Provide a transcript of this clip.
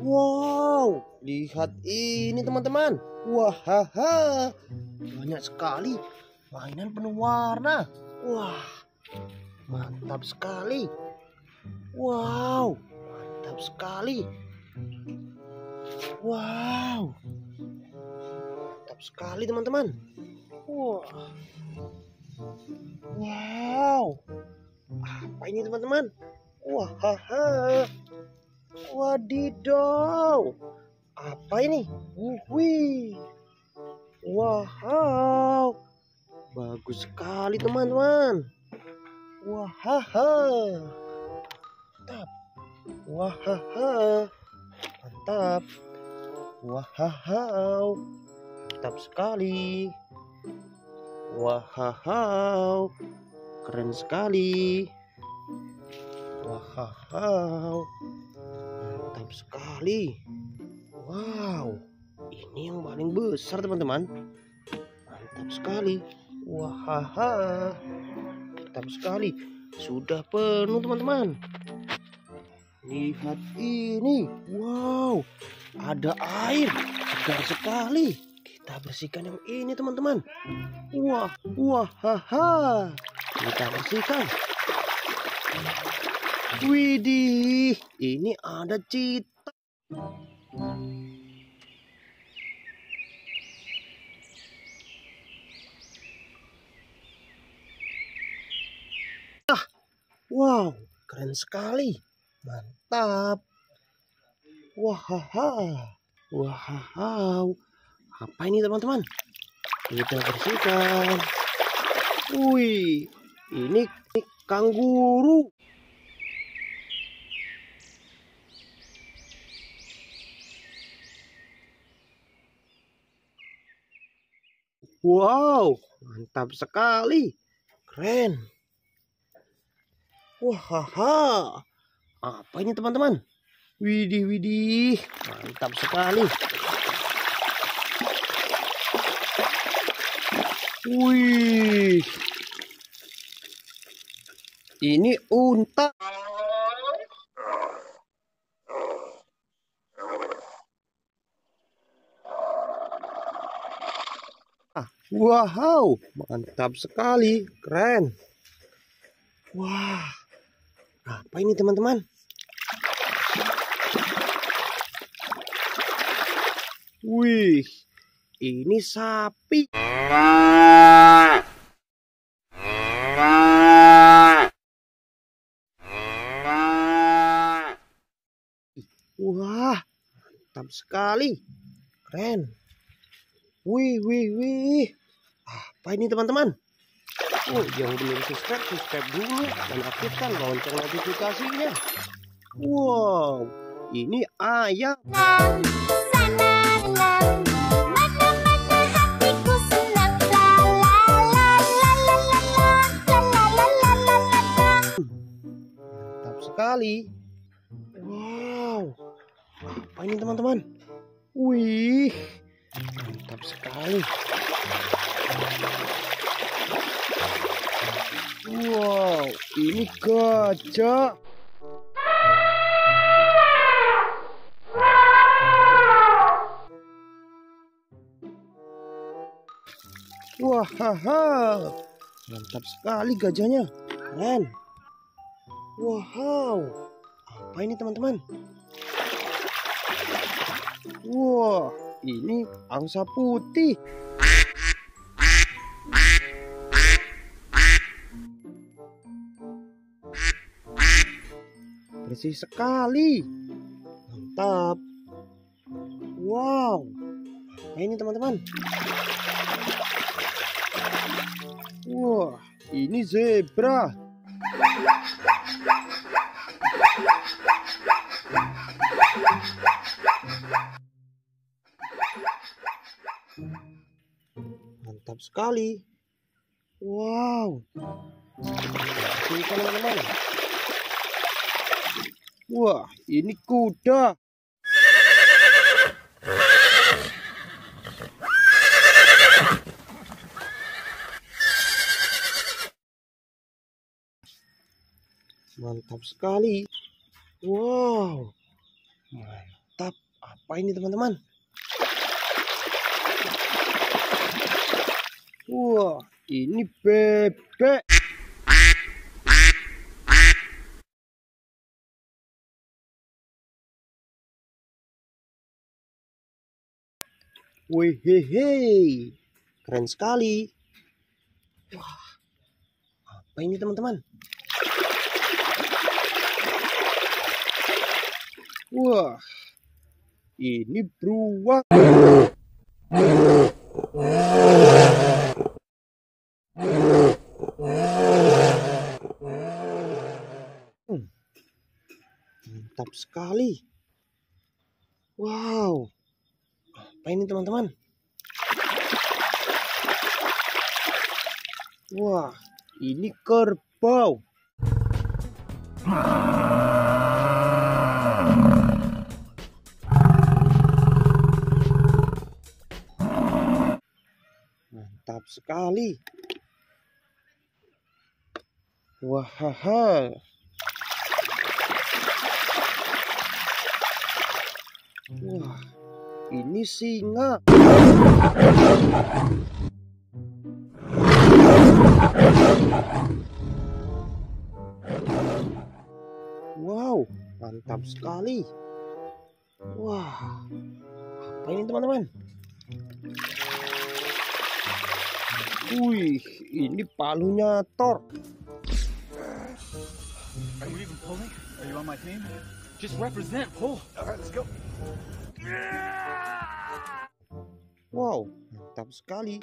Wow, lihat ini teman-teman. Wah, haha. Banyak sekali mainan penuh warna. Wah, mantap sekali. Wow, mantap sekali. Wow, mantap sekali teman-teman. Wah, wow. Apa ini teman-teman? Wah, haha. Wadidaw. Apa ini? Wih. Wow. Bagus sekali teman-teman. Wahaha. Mantap. Wahaha. Mantap. Wahaha. Mantap sekali. Wahaha. Keren sekali. Wahaha sekali. Wow ini yang paling besar teman-teman. Mantap sekali. Wahaha mantap sekali. Sudah penuh teman-teman. Lihat ini. Wow ada air. Segar sekali. Kita bersihkan yang ini teman-teman. Wah wahaha. Kita bersihkan Widih, ini ada cita. Ah, wow, keren sekali. Mantap. Wahaha. Wahaha. Apa ini teman-teman? Kita bersihkan. Wih, ini kangguru. Wow, mantap sekali. Keren. Wah, apa ini teman-teman? Widih, widih, mantap sekali. Wih, ini unta. Wow, mantap sekali, keren. Wah, apa ini teman-teman? Wih, ini sapi. Wah, mantap sekali, keren. Wih, wih, wih. Apa ini teman-teman? Oh, yang belum subscribe, subscribe dulu dan aktifkan lonceng notifikasinya. Wow, ini ayam. Mantap sekali. Wow, apa ini teman-teman? Wih, mantap sekali. Wow, ini gajah. Wah, haha. Mantap sekali gajahnya. Keren. Wow. Apa ini teman-teman? Wah, ini angsa putih. bersih sekali. Mantap. Wow. Nah ini teman-teman. Wah ini zebra mantap sekali wow ini teman-teman Wah, ini kuda. Mantap sekali. Wow. Mantap. Apa ini teman-teman? Wah, ini bebek. Wih, hehe. Keren sekali. Wah, apa ini teman-teman? Wah, ini beruang. Sekali. Wow. Apa ini teman-teman? Wah, ini kerbau. Mantap sekali. Wah, ini singa. Wow, mantap sekali. Wah, apa ini teman-teman? Wih, ini palunya Thor. Are you even pulling? Are you on my team? Just represent, pull. All right, let's go. Wow, mantap sekali.